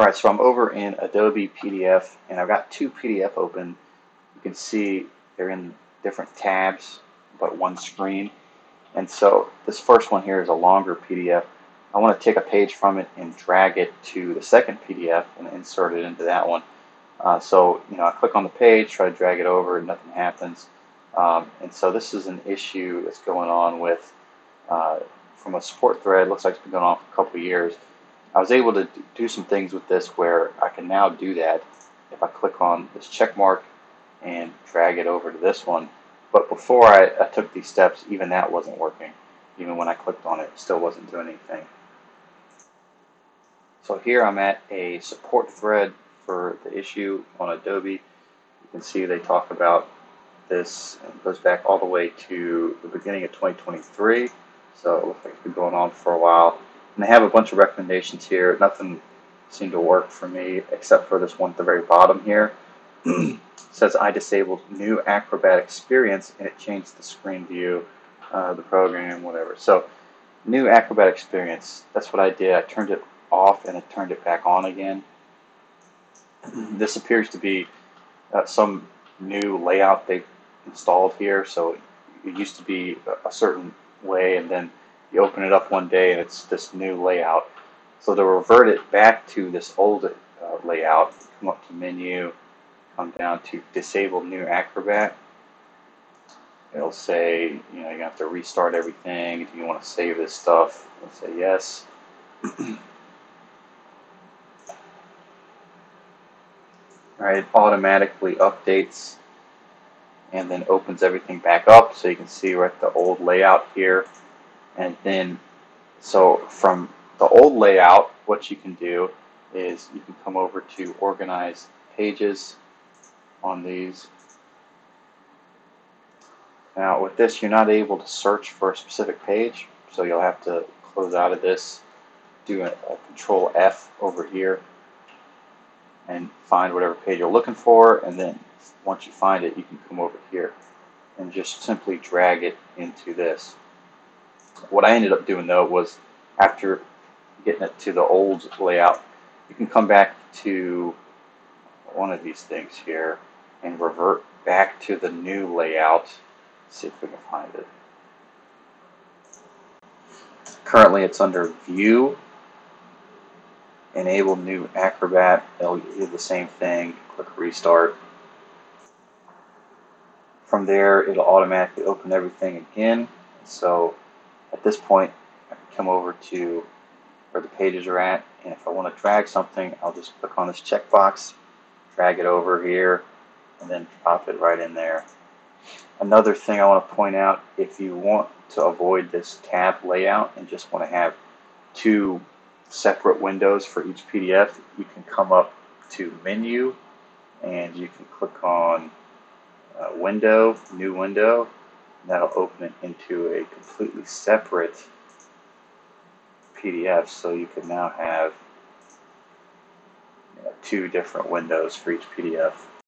All right, so I'm over in Adobe PDF and I've got two PDF open. You can see they're in different tabs, but one screen. And so this first one here is a longer PDF. I want to take a page from it and drag it to the second PDF and insert it into that one. Uh, so, you know, I click on the page, try to drag it over, and nothing happens. Um, and so this is an issue that's going on with, uh, from a support thread, looks like it's been going on for a couple of years. I was able to do some things with this where I can now do that if I click on this check mark and drag it over to this one. But before I, I took these steps, even that wasn't working. Even when I clicked on it, it still wasn't doing anything. So here I'm at a support thread for the issue on Adobe. You can see they talk about this goes back all the way to the beginning of 2023. So it looks like it's been going on for a while. And they have a bunch of recommendations here. Nothing seemed to work for me except for this one at the very bottom here. says I disabled new Acrobat experience and it changed the screen view, uh, the program, whatever. So new Acrobat experience, that's what I did. I turned it off and it turned it back on again. this appears to be uh, some new layout they installed here. So it used to be a certain way and then you open it up one day and it's this new layout. So to revert it back to this old uh, layout, come up to menu, come down to disable new Acrobat. It'll say, you know, you have to restart everything. If you want to save this stuff, it'll say yes. Alright, it automatically updates and then opens everything back up so you can see we're at the old layout here and then so from the old layout what you can do is you can come over to organize pages on these. Now with this you're not able to search for a specific page so you'll have to close out of this do a, a control F over here and find whatever page you're looking for and then once you find it you can come over here and just simply drag it into this what I ended up doing though was after getting it to the old layout, you can come back to one of these things here and revert back to the new layout. Let's see if we can find it. Currently it's under View, Enable New Acrobat. It'll do the same thing. Click Restart. From there, it'll automatically open everything again. So at this point, I can come over to where the pages are at, and if I want to drag something, I'll just click on this checkbox, drag it over here, and then drop it right in there. Another thing I want to point out, if you want to avoid this tab layout and just want to have two separate windows for each PDF, you can come up to Menu, and you can click on uh, Window, New Window, that'll open it into a completely separate PDF so you can now have you know, two different windows for each PDF.